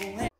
moleques.